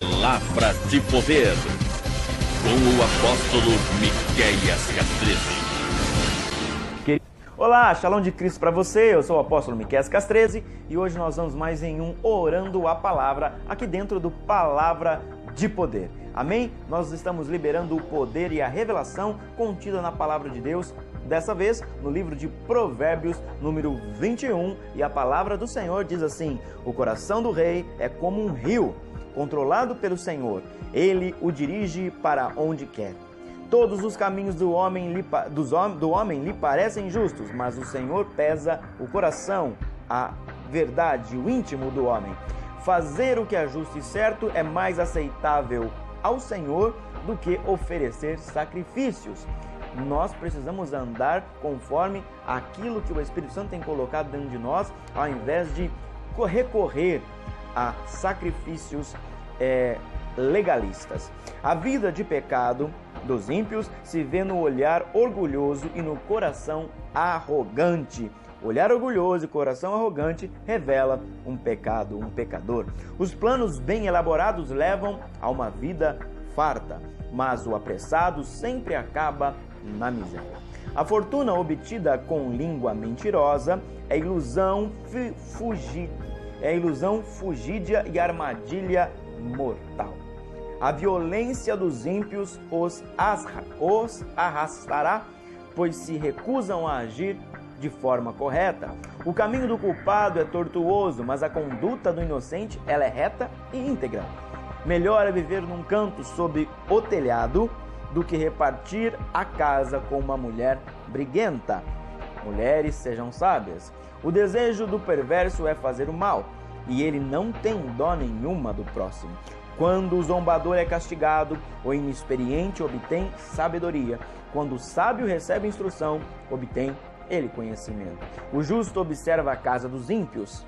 Palavra de poder. Com o apóstolo Miqueias Castrese. Olá, Shalom de Cristo para você. Eu sou o apóstolo Miqueias Castrese e hoje nós vamos mais em um Orando a Palavra, aqui dentro do Palavra de Poder. Amém? Nós estamos liberando o poder e a revelação contida na palavra de Deus Dessa vez, no livro de Provérbios, número 21, e a palavra do Senhor diz assim: O coração do rei é como um rio, controlado pelo Senhor. Ele o dirige para onde quer. Todos os caminhos do homem, lhe, dos, do homem lhe parecem justos, mas o Senhor pesa o coração, a verdade, o íntimo do homem. Fazer o que é justo e certo é mais aceitável ao Senhor do que oferecer sacrifícios nós precisamos andar conforme aquilo que o Espírito Santo tem colocado dentro de nós, ao invés de recorrer a sacrifícios é, legalistas. A vida de pecado dos ímpios se vê no olhar orgulhoso e no coração arrogante. Olhar orgulhoso e coração arrogante revela um pecado, um pecador. Os planos bem elaborados levam a uma vida farta, mas o apressado sempre acaba na miséria. A fortuna obtida com língua mentirosa é ilusão fugir, é ilusão fugídia e armadilha mortal. A violência dos ímpios os, os arrastará, pois se recusam a agir de forma correta. O caminho do culpado é tortuoso, mas a conduta do inocente ela é reta e íntegra. Melhor é viver num canto sob o telhado do que repartir a casa com uma mulher briguenta. Mulheres, sejam sábias. O desejo do perverso é fazer o mal, e ele não tem dó nenhuma do próximo. Quando o zombador é castigado, o inexperiente obtém sabedoria. Quando o sábio recebe instrução, obtém ele conhecimento. O justo observa a casa dos ímpios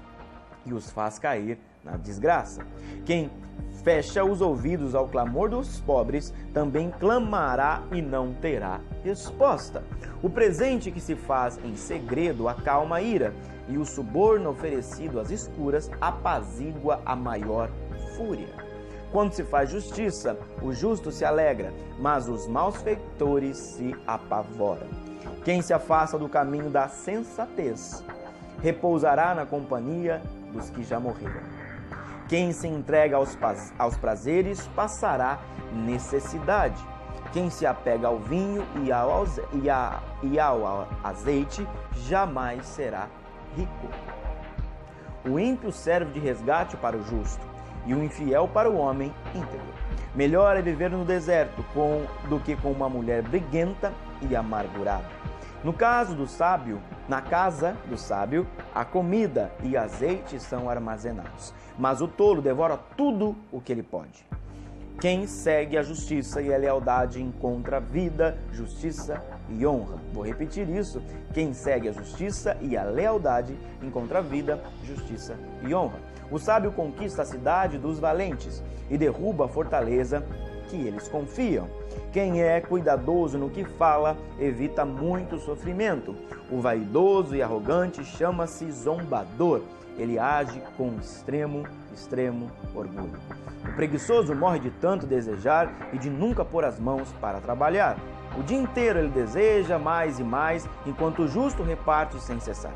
e os faz cair na desgraça. Quem fecha os ouvidos ao clamor dos pobres, também clamará e não terá resposta. O presente que se faz em segredo acalma a ira, e o suborno oferecido às escuras apazigua a maior fúria. Quando se faz justiça, o justo se alegra, mas os malfeitores se apavoram. Quem se afasta do caminho da sensatez repousará na companhia dos que já morreram. Quem se entrega aos, prazeres passará necessidade. Quem se apega ao vinho e ao, e, a, e ao azeite jamais será rico. O ímpio serve de resgate para o justo e o infiel para o homem íntegro. Melhor é viver no deserto com, do que com uma mulher briguenta e amargurada. No caso do sábio, na casa do sábio, a comida e azeite são armazenados, mas o tolo devora tudo o que ele pode. Quem segue a justiça e a lealdade encontra vida, justiça e honra. Vou repetir isso. Quem segue a justiça e a lealdade encontra vida, justiça e honra. O sábio conquista a cidade dos valentes e derruba a fortaleza que eles confiam. Quem é cuidadoso no que fala evita muito sofrimento. O vaidoso e arrogante chama-se zombador. Ele age com extremo, extremo orgulho. O preguiçoso morre de tanto desejar e de nunca pôr as mãos para trabalhar. O dia inteiro ele deseja mais e mais, enquanto o justo reparte sem cessar.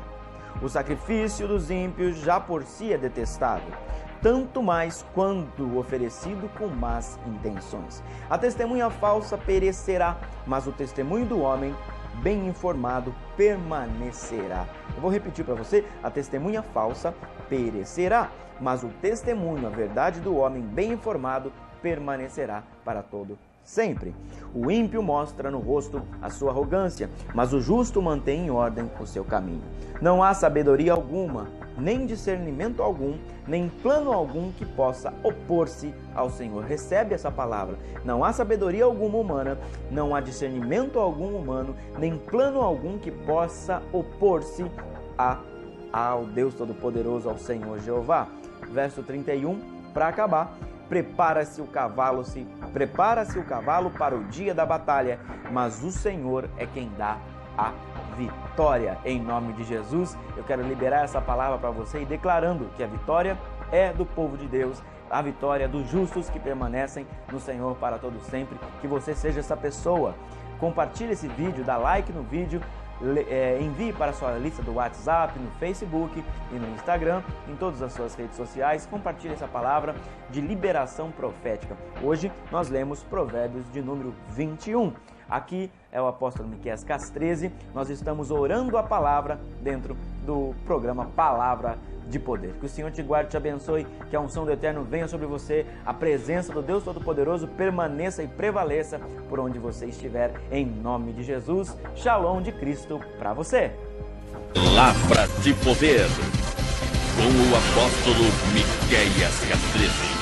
O sacrifício dos ímpios já por si é detestável tanto mais quando oferecido com más intenções. A testemunha falsa perecerá, mas o testemunho do homem bem informado permanecerá. Eu vou repetir para você: a testemunha falsa perecerá, mas o testemunho, a verdade do homem bem informado permanecerá para todo sempre. O ímpio mostra no rosto a sua arrogância, mas o justo mantém em ordem o seu caminho. Não há sabedoria alguma, nem discernimento algum, nem plano algum que possa opor-se ao Senhor. Recebe essa palavra. Não há sabedoria alguma humana, não há discernimento algum humano, nem plano algum que possa opor-se a ao Deus Todo-Poderoso, ao Senhor Jeová. Verso 31, para acabar prepara-se o cavalo, se prepara-se o cavalo para o dia da batalha, mas o Senhor é quem dá a vitória. Em nome de Jesus, eu quero liberar essa palavra para você e declarando que a vitória é do povo de Deus, a vitória dos justos que permanecem no Senhor para todo sempre. Que você seja essa pessoa. Compartilhe esse vídeo, dá like no vídeo, é, envie para sua lista do WhatsApp, no Facebook e no Instagram, em todas as suas redes sociais. Compartilhe essa palavra de liberação profética. Hoje nós lemos Provérbios de número 21. Aqui é o apóstolo Miqueias Castreze. Nós estamos orando a palavra dentro do programa Palavra de Poder. Que o Senhor te guarde, te abençoe, que a unção do Eterno venha sobre você, a presença do Deus Todo-Poderoso permaneça e prevaleça por onde você estiver, em nome de Jesus. Shalom de Cristo para você. Palavra de Poder com o apóstolo Miqueias Castreze.